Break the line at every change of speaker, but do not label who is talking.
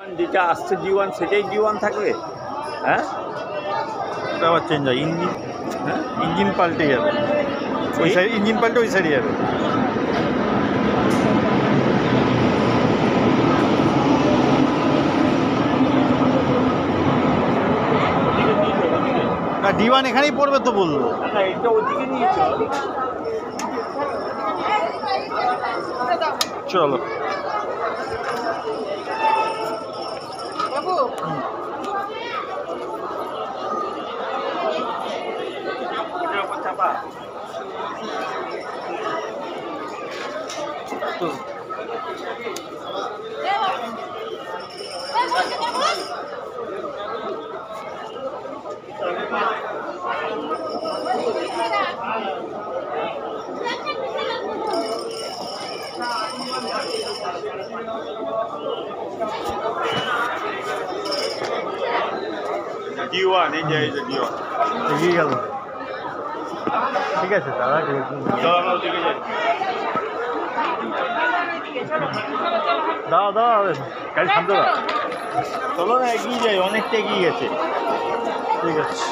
যেটা আসছে জি ওয়ান সেটাই জি ওয়ান থাকবে? হ্যাঁ?
আবার চেঞ্জ হয় ইঞ্জিন
হ্যাঁ?
ইঞ্জিন পাল্টে যাবে। ওই? সাইড ইঞ্জিন পাল্টে ওই সাইডে যাবে। না ডি ওয়ান এখানেই পড়বে তো বলল।
না এটা ওদিকে নিয়েছে
চলো।
Tuh. Jiwa, ninja is a
jiwa. Jiwa. ঠিক আছে দাদা দাও দাও গাড়ি শান্ত দাও
চলো না এগিয়ে যাই অনেকটা এগিয়ে গেছে।
ঠিক আছে।